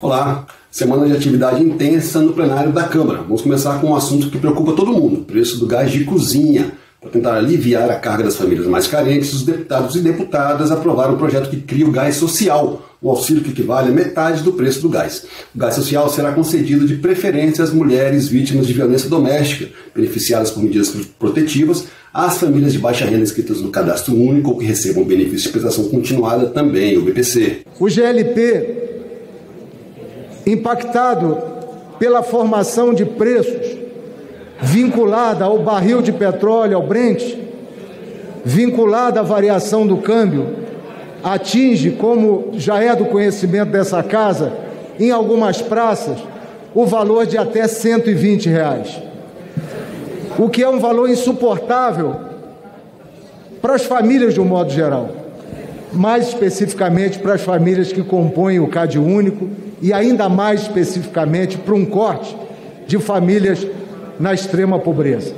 Olá, semana de atividade intensa no plenário da Câmara. Vamos começar com um assunto que preocupa todo mundo: preço do gás de cozinha. Para tentar aliviar a carga das famílias mais carentes, os deputados e deputadas aprovaram um projeto que cria o gás social, o auxílio que equivale a metade do preço do gás. O gás social será concedido de preferência às mulheres vítimas de violência doméstica, beneficiadas por medidas protetivas, às famílias de baixa renda inscritas no cadastro único ou que recebam benefício de prestação continuada também, o BPC. O GLP impactado pela formação de preços vinculada ao barril de petróleo, ao Brent, vinculada à variação do câmbio, atinge, como já é do conhecimento dessa casa, em algumas praças, o valor de até 120 reais. O que é um valor insuportável para as famílias de um modo geral, mais especificamente para as famílias que compõem o CAD único e ainda mais especificamente para um corte de famílias na extrema pobreza.